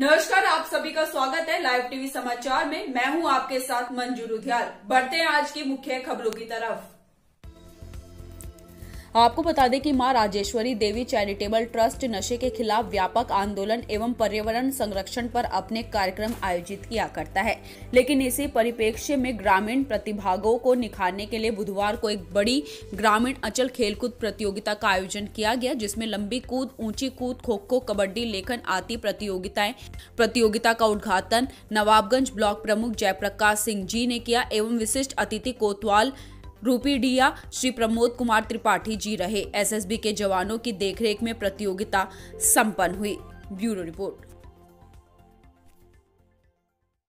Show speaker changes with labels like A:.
A: नमस्कार, आप सभी का स्वागत है लाइव टीवी समाचार में। मैं हूँ आपके साथ मंजू रुधियाल बढ़ते हैं आज की मुख्य खबरों की तरफ़। आपको बता दें कि माँ राजेश्वरी देवी चैरिटेबल ट्रस्ट नशे के खिलाफ व्यापक आंदोलन एवं पर्यावरण संरक्षण पर अपने कार्यक्रम आयोजित किया करता है। लेकिन इसी परिप्रेक्ष्य में ग्रामीण प्रतिभागों को निखारने के लिए बुधवार को एक बड़ी ग्रामीण अचल खेलकूद प्रतियोगिता का आयोजन किया गया, जिसमें लंबी कूद, ऊँची कूद खो खो कबड्डी, लेखन आदि प्रतियोगिताएँ, प्रतियोगिता का उद्घाटन नवाबगंज ब्लॉक प्रमुख जयप्रकाश सिंह जी ने किया एवं विशिष्ट अतिथि कोतवाल रूपीडिया श्री प्रमोद कुमार त्रिपाठी जी रहे। एसएसबी के जवानों की देखरेख में प्रतियोगिता संपन्न हुई। Bureau report.